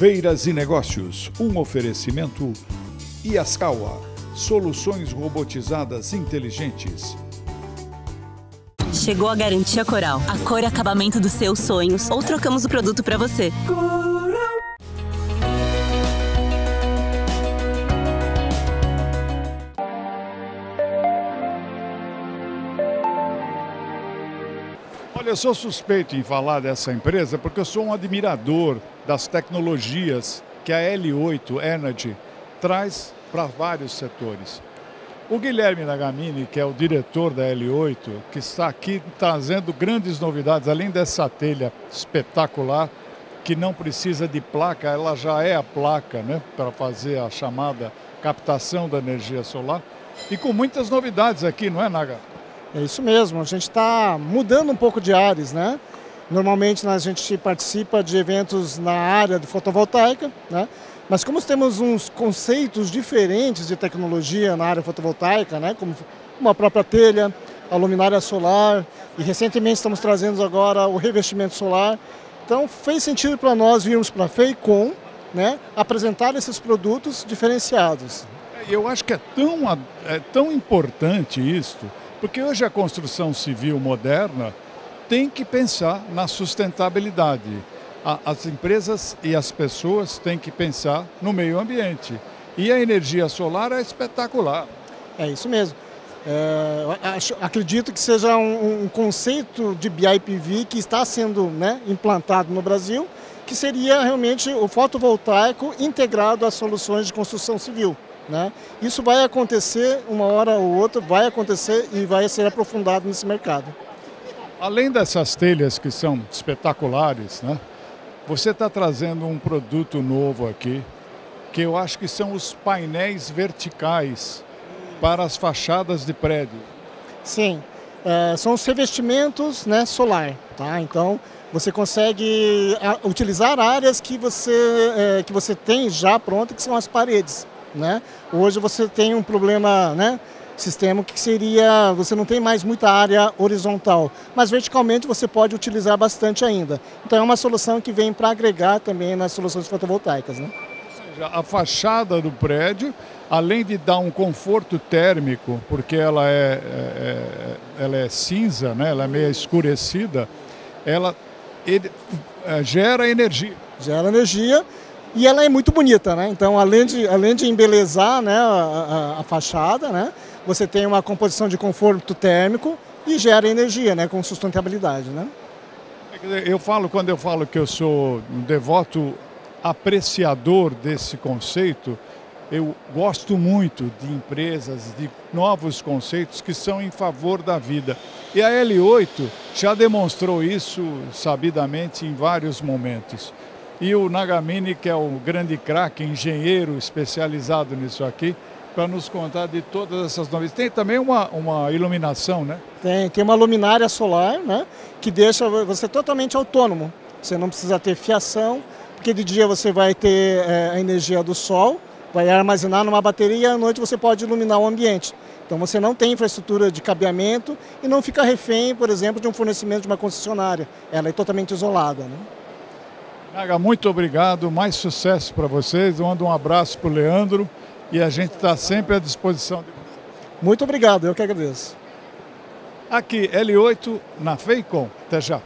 Feiras e Negócios, um oferecimento Iascawa, soluções robotizadas inteligentes. Chegou a garantia Coral, a cor e acabamento dos seus sonhos, ou trocamos o produto para você. Olha, eu sou suspeito em falar dessa empresa porque eu sou um admirador das tecnologias que a L8 Energy traz para vários setores. O Guilherme Nagamini, que é o diretor da L8, que está aqui trazendo grandes novidades, além dessa telha espetacular, que não precisa de placa, ela já é a placa né, para fazer a chamada captação da energia solar. E com muitas novidades aqui, não é, Naga? É isso mesmo, a gente está mudando um pouco de áreas, né? Normalmente a gente participa de eventos na área de fotovoltaica, né? mas como temos uns conceitos diferentes de tecnologia na área fotovoltaica, né? como uma própria telha, a luminária solar, e recentemente estamos trazendo agora o revestimento solar, então fez sentido para nós virmos para a FEICOM né? apresentar esses produtos diferenciados. Eu acho que é tão, é tão importante isso, porque hoje a construção civil moderna tem que pensar na sustentabilidade. As empresas e as pessoas têm que pensar no meio ambiente. E a energia solar é espetacular. É isso mesmo. É, acho, acredito que seja um, um, conceito de BIPV que está sendo né, implantado no Brasil, que seria realmente o fotovoltaico integrado às soluções de construção civil. Né? Isso vai acontecer uma hora ou outra, vai acontecer e vai ser aprofundado nesse mercado. Além dessas telhas que são espetaculares, né? você está trazendo um produto novo aqui, que eu acho que são os painéis verticais para as fachadas de prédio. Sim, é, são os revestimentos né, solar. Tá? Então, você consegue utilizar áreas que você, é, que você tem já pronta, que são as paredes. Né? Hoje você tem um problema, né? sistema que seria, você não tem mais muita área horizontal, mas verticalmente você pode utilizar bastante ainda. Então é uma solução que vem para agregar também nas soluções fotovoltaicas. Né? Ou seja, a fachada do prédio, além de dar um conforto térmico, porque ela é, é, é ela é cinza, né? ela é meio escurecida, ela ele, é, gera energia. Gera energia e ela é muito bonita, né? Então, além de, além de embelezar né, a, a, a fachada, né, você tem uma composição de conforto térmico e gera energia, né, com sustentabilidade, né? Eu falo, quando eu falo que eu sou um devoto apreciador desse conceito, eu gosto muito de empresas, de novos conceitos que são em favor da vida. E a L8 já demonstrou isso sabidamente em vários momentos. E o Nagamini, que é o grande craque, engenheiro especializado nisso aqui, para nos contar de todas essas novidades. Tem também uma, uma iluminação, né? Tem, tem uma luminária solar, né? Que deixa você totalmente autônomo. Você não precisa ter fiação, porque de dia você vai ter é, a energia do sol, vai armazenar numa bateria e à noite você pode iluminar o ambiente. Então você não tem infraestrutura de cabeamento e não fica refém, por exemplo, de um fornecimento de uma concessionária. Ela é totalmente isolada. Né? Naga, muito obrigado, mais sucesso para vocês. Eu mando um abraço para o Leandro e a gente está sempre à disposição de vocês. Muito obrigado, eu que agradeço. Aqui, L8 na FEICOM. Até já.